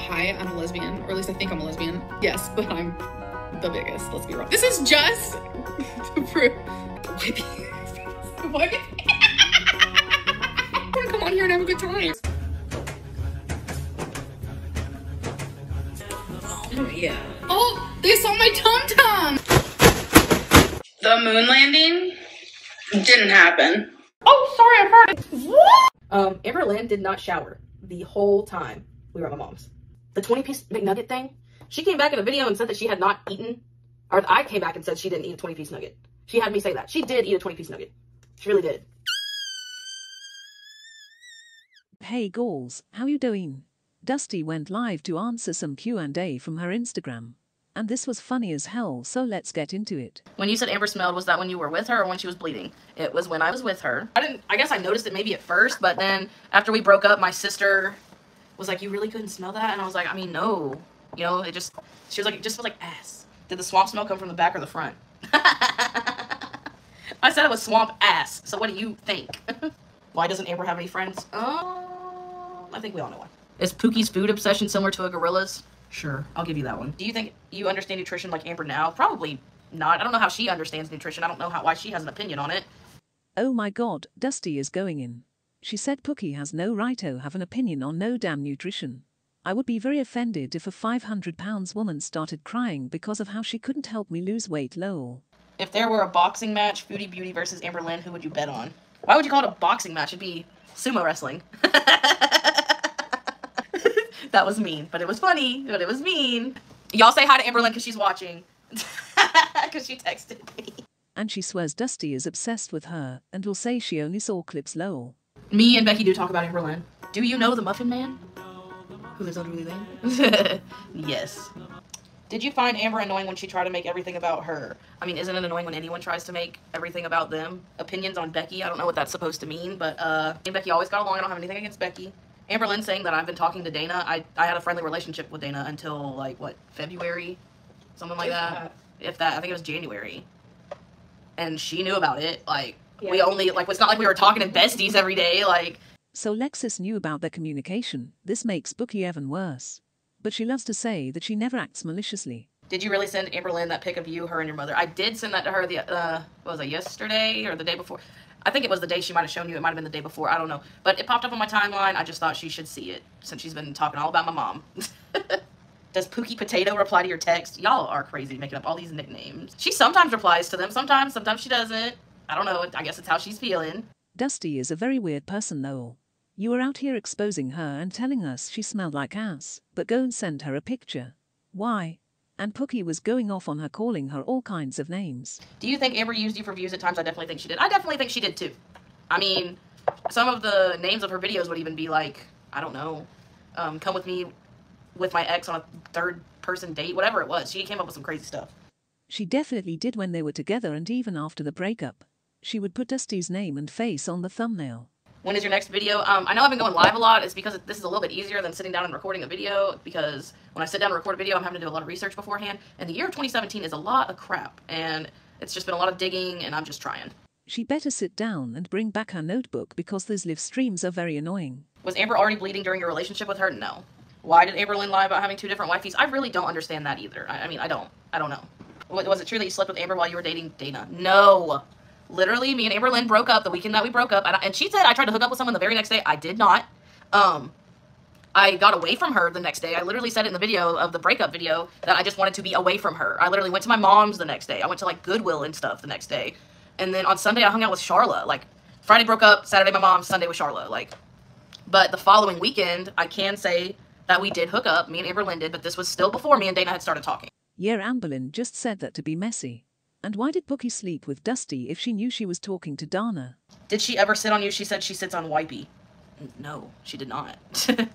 hi, I'm a lesbian, or at least I think I'm a lesbian. Yes, but I'm the biggest, let's be real. This is just to prove. What? Come on here and have a good time. Oh, yeah. Oh, they saw my tum tum! The moon landing didn't happen. Oh, sorry, I farted. What? Um, Amber Lynn did not shower the whole time we were at my mom's. The 20 piece McNugget thing, she came back in a video and said that she had not eaten, or I came back and said she didn't eat a 20 piece nugget. She had me say that. She did eat a 20 piece nugget. She really did. Hey Galls, how you doing? Dusty went live to answer some Q&A from her Instagram. And this was funny as hell, so let's get into it. When you said Amber smelled, was that when you were with her or when she was bleeding? It was when I was with her. I didn't, I guess I noticed it maybe at first, but then after we broke up, my sister was like, you really couldn't smell that? And I was like, I mean, no. You know, it just, she was like, it just smells like ass. Did the swamp smell come from the back or the front? I said it was swamp ass. So what do you think? why doesn't Amber have any friends? Um, I think we all know why. Is Pookie's food obsession similar to a gorilla's? Sure, I'll give you that one. Do you think you understand nutrition like Amber now? Probably not. I don't know how she understands nutrition. I don't know how why she has an opinion on it. Oh my god, Dusty is going in. She said Pookie has no right to have an opinion on no damn nutrition. I would be very offended if a 500 pounds woman started crying because of how she couldn't help me lose weight lol. If there were a boxing match, Foodie Beauty versus Amber Lynn, who would you bet on? Why would you call it a boxing match? It'd be sumo wrestling. that was mean, but it was funny, but it was mean. Y'all say hi to Amber Lynn because she's watching. Because she texted me. And she swears Dusty is obsessed with her and will say she only saw clips lol. Me and Becky do talk about Amber Lynn. Do you know the Muffin Man? Who lives under the Lane? yes. Did you find Amber annoying when she tried to make everything about her? I mean, isn't it annoying when anyone tries to make everything about them? Opinions on Becky, I don't know what that's supposed to mean, but uh, me and Becky always got along. I don't have anything against Becky. Amber Lynn saying that I've been talking to Dana. I, I had a friendly relationship with Dana until, like, what, February? Something like that. that. If that, I think it was January. And she knew about it. Like, we only, like, it's not like we were talking in besties every day. Like, So Lexis knew about their communication. This makes Pookie even worse. But she loves to say that she never acts maliciously. Did you really send Amber Lynn that pic of you, her, and your mother? I did send that to her the uh, what was it yesterday or the day before? I think it was the day she might have shown you. It might have been the day before. I don't know, but it popped up on my timeline. I just thought she should see it since she's been talking all about my mom. Does Pookie Potato reply to your text? Y'all are crazy making up all these nicknames. She sometimes replies to them. Sometimes, sometimes she doesn't. I don't know. I guess it's how she's feeling. Dusty is a very weird person though. You were out here exposing her and telling us she smelled like ass, but go and send her a picture. Why? And Pookie was going off on her calling her all kinds of names. Do you think Amber used you for views at times? I definitely think she did. I definitely think she did too. I mean, some of the names of her videos would even be like, I don't know, um, come with me with my ex on a third person date, whatever it was. She came up with some crazy stuff. She definitely did when they were together and even after the breakup. She would put Dusty's name and face on the thumbnail. When is your next video? Um, I know I've been going live a lot. It's because this is a little bit easier than sitting down and recording a video because when I sit down and record a video, I'm having to do a lot of research beforehand. And the year of 2017 is a lot of crap. And it's just been a lot of digging and I'm just trying. She better sit down and bring back her notebook because those live streams are very annoying. Was Amber already bleeding during your relationship with her? No. Why did Amber Lynn lie about having two different wifeys? I really don't understand that either. I, I mean, I don't. I don't know. Was it true that you slept with Amber while you were dating Dana? No. Literally, me and Amber Lynn broke up the weekend that we broke up, and, I, and she said I tried to hook up with someone the very next day. I did not. Um, I got away from her the next day. I literally said it in the video of the breakup video that I just wanted to be away from her. I literally went to my mom's the next day. I went to like Goodwill and stuff the next day. And then on Sunday I hung out with Charla. Like Friday broke up, Saturday my mom, Sunday with Charla. Like but the following weekend, I can say that we did hook up. Me and Amber Lynn did, but this was still before me and Dana had started talking. Yeah, Amberlynn just said that to be messy. And why did Pookie sleep with Dusty if she knew she was talking to Dana? Did she ever sit on you? She said she sits on Wifey. No, she did not.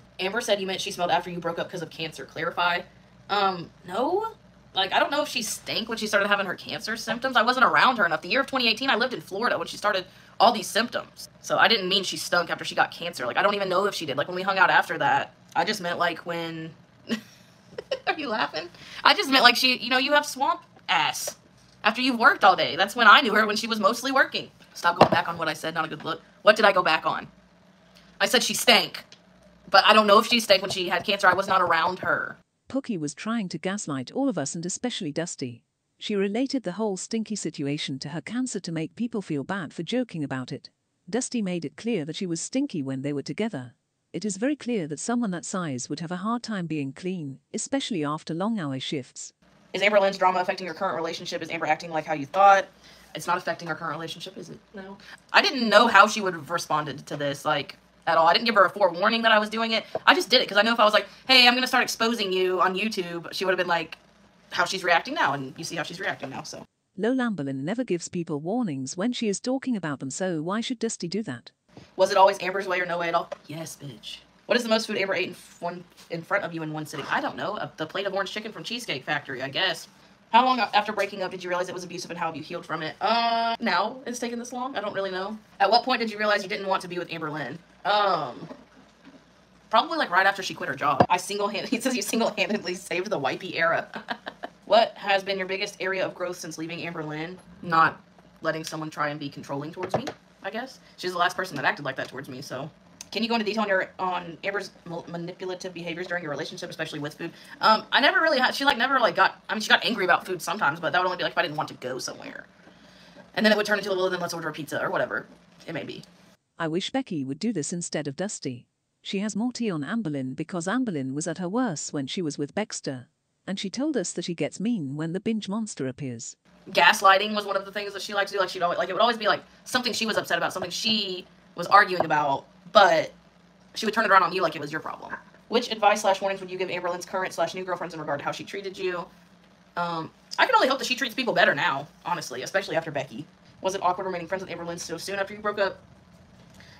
Amber said you meant she smelled after you broke up because of cancer. Clarify. Um, no. Like, I don't know if she stank when she started having her cancer symptoms. I wasn't around her enough. The year of 2018, I lived in Florida when she started all these symptoms. So I didn't mean she stunk after she got cancer. Like, I don't even know if she did. Like, when we hung out after that, I just meant like when. Are you laughing? I just meant like she, you know, you have swamp ass after you've worked all day. That's when I knew her when she was mostly working. Stop going back on what I said. Not a good look. What did I go back on? I said she stank. But I don't know if she stank when she had cancer. I was not around her. Pookie was trying to gaslight all of us and especially Dusty. She related the whole stinky situation to her cancer to make people feel bad for joking about it. Dusty made it clear that she was stinky when they were together. It is very clear that someone that size would have a hard time being clean, especially after long hour shifts. Is Amber Lynn's drama affecting your current relationship? Is Amber acting like how you thought? It's not affecting our current relationship, is it? No. I didn't know how she would have responded to this, like, at all. I didn't give her a forewarning that I was doing it. I just did it because I know if I was like, hey, I'm going to start exposing you on YouTube, she would have been like, how she's reacting now, and you see how she's reacting now, so. Lola Amberlynn never gives people warnings when she is talking about them, so why should Dusty do that? Was it always Amber's way or no way at all? Yes, bitch. What is the most food Amber ate in, one, in front of you in one sitting? I don't know. A, the plate of orange chicken from Cheesecake Factory, I guess. How long after breaking up did you realize it was abusive and how have you healed from it? Uh, now it's taken this long? I don't really know. At what point did you realize you didn't want to be with Amber Lynn? Um, probably like right after she quit her job. I single-handed, he says you single-handedly saved the wipey era. what has been your biggest area of growth since leaving Amber Lynn? Not letting someone try and be controlling towards me, I guess. She's the last person that acted like that towards me, so. Can you go into detail on your on Amber's manipulative behaviors during your relationship, especially with food? Um, I never really had. She like never like got. I mean, she got angry about food sometimes, but that would only be like if I didn't want to go somewhere, and then it would turn into a little. Then let's order a pizza or whatever it may be. I wish Becky would do this instead of Dusty. She has more tea on Amberlynn because Amberlynn was at her worst when she was with Baxter, and she told us that she gets mean when the binge monster appears. Gaslighting was one of the things that she liked to do. Like she'd always like it would always be like something she was upset about, something she was arguing about, but she would turn it around on you like it was your problem. Which advice slash warnings would you give Amber Lynn's current slash new girlfriends in regard to how she treated you? Um, I can only hope that she treats people better now, honestly, especially after Becky. Was it awkward remaining friends with Amber Lynn so soon after you broke up?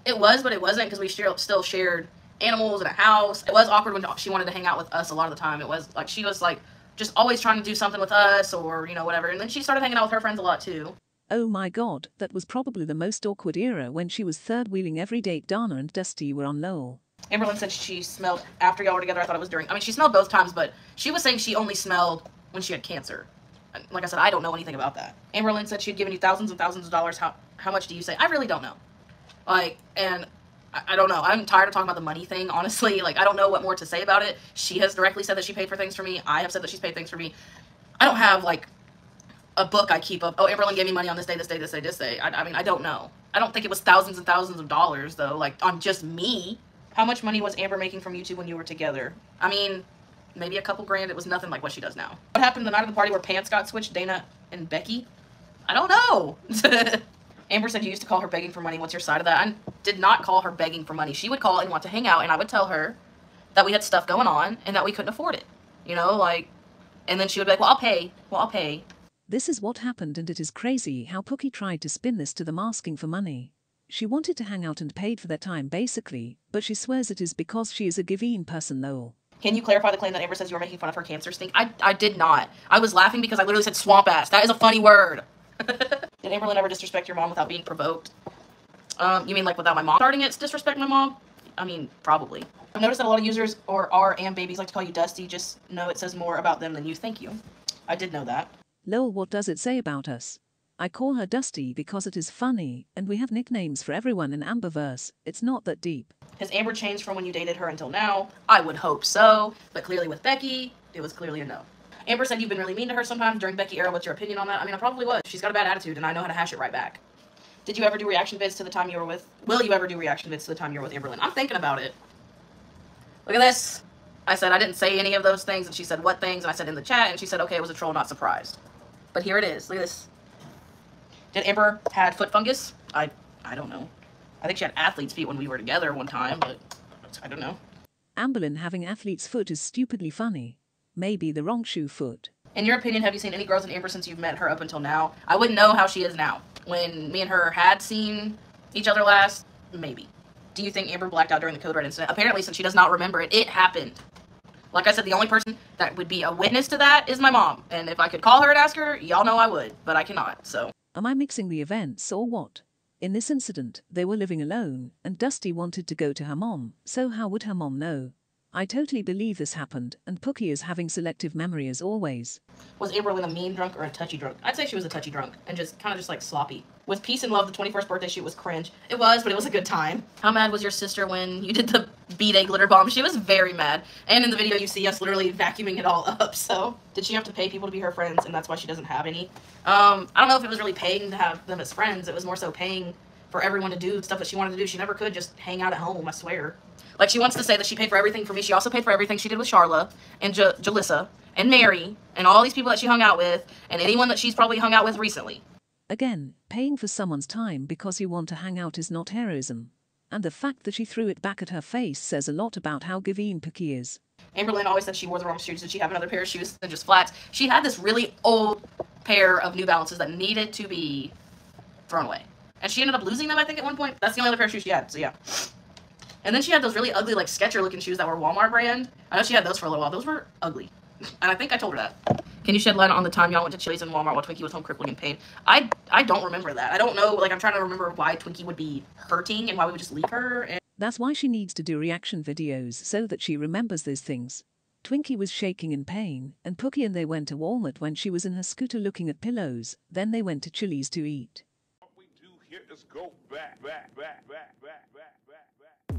It was, but it wasn't because we still shared animals in a house. It was awkward when she wanted to hang out with us a lot of the time. It was like she was like just always trying to do something with us or, you know, whatever. And then she started hanging out with her friends a lot too. Oh my god, that was probably the most awkward era when she was third wheeling every date Dana and Dusty were on Lowell. Amberlynn said she smelled after y'all were together. I thought it was during. I mean, she smelled both times, but she was saying she only smelled when she had cancer. Like I said, I don't know anything about that. Amberlynn said she had given you thousands and thousands of dollars. How how much do you say? I really don't know. Like, and I, I don't know. I'm tired of talking about the money thing, honestly. Like, I don't know what more to say about it. She has directly said that she paid for things for me. I have said that she's paid things for me. I don't have, like, a book I keep up. Oh, Amberlynn gave me money on this day, this day, this day, this day. I, I mean, I don't know. I don't think it was thousands and thousands of dollars, though, like, on just me. How much money was Amber making from YouTube when you were together? I mean, maybe a couple grand. It was nothing like what she does now. What happened the night of the party where pants got switched, Dana and Becky? I don't know. Amber said you used to call her begging for money. What's your side of that? I did not call her begging for money. She would call and want to hang out, and I would tell her that we had stuff going on and that we couldn't afford it. You know, like, and then she would be like, well, I'll pay. Well, I'll pay. This is what happened and it is crazy how Pookie tried to spin this to them asking for money. She wanted to hang out and paid for their time basically, but she swears it is because she is a giving person though. Can you clarify the claim that Amber says you were making fun of her cancer stink? I, I did not. I was laughing because I literally said swamp ass. That is a funny word. did Amberlynn ever disrespect your mom without being provoked? Um, you mean like without my mom starting it, disrespect my mom? I mean, probably. I've noticed that a lot of users or are and babies like to call you Dusty. Just know it says more about them than you. Thank you. I did know that. Lol, what does it say about us? I call her Dusty because it is funny, and we have nicknames for everyone in Amberverse. It's not that deep. Has Amber changed from when you dated her until now? I would hope so, but clearly with Becky, it was clearly a no. Amber said you've been really mean to her sometimes during Becky era. What's your opinion on that? I mean, I probably was. She's got a bad attitude, and I know how to hash it right back. Did you ever do reaction vids to the time you were with? Will you ever do reaction vids to the time you were with Amberlynn? I'm thinking about it. Look at this. I said I didn't say any of those things, and she said what things, and I said in the chat, and she said okay, it was a troll, not surprised. But here it is. Look at this. Did Amber had foot fungus? I I don't know. I think she had athlete's feet when we were together one time, but I don't know. Amberlynn having athlete's foot is stupidly funny. Maybe the wrong shoe foot. In your opinion, have you seen any growth in Amber since you've met her up until now? I wouldn't know how she is now. When me and her had seen each other last, maybe. Do you think Amber blacked out during the code red incident? Apparently, since she does not remember it, it happened. Like I said, the only person that would be a witness to that is my mom. And if I could call her and ask her, y'all know I would, but I cannot, so. Am I mixing the events or what? In this incident, they were living alone, and Dusty wanted to go to her mom, so how would her mom know? I totally believe this happened, and Pookie is having selective memory as always. Was Amberlynn a mean drunk or a touchy drunk? I'd say she was a touchy drunk and just kind of just like sloppy. With Peace and Love the 21st birthday shoot was cringe? It was, but it was a good time. How mad was your sister when you did the B-Day glitter bomb? She was very mad. And in the video you see us literally vacuuming it all up, so. Did she have to pay people to be her friends and that's why she doesn't have any? Um, I don't know if it was really paying to have them as friends. It was more so paying for everyone to do stuff that she wanted to do. She never could just hang out at home, I swear. Like she wants to say that she paid for everything for me. She also paid for everything she did with Charla and J- Jalissa and Mary and all these people that she hung out with and anyone that she's probably hung out with recently. Again, paying for someone's time because you want to hang out is not heroism. And the fact that she threw it back at her face says a lot about how giving Pookie is. Amberlynn always said she wore the wrong shoes. Did she have another pair of shoes than just flats? She had this really old pair of New Balances that needed to be thrown away. And she ended up losing them, I think, at one point. That's the only other pair of shoes she had, so yeah. And then she had those really ugly, like, Sketcher looking shoes that were Walmart brand. I know she had those for a little while. Those were ugly. And I think I told her that. Can you shed light on the time y'all went to Chili's and Walmart while Twinkie was home crippling in pain? I I don't remember that. I don't know. Like I'm trying to remember why Twinkie would be hurting and why we would just leave her. And That's why she needs to do reaction videos so that she remembers those things. Twinkie was shaking in pain, and Pookie and they went to Walmart when she was in her scooter looking at pillows. Then they went to Chili's to eat. What we do here is go back, back, back, back, back, back, back, back.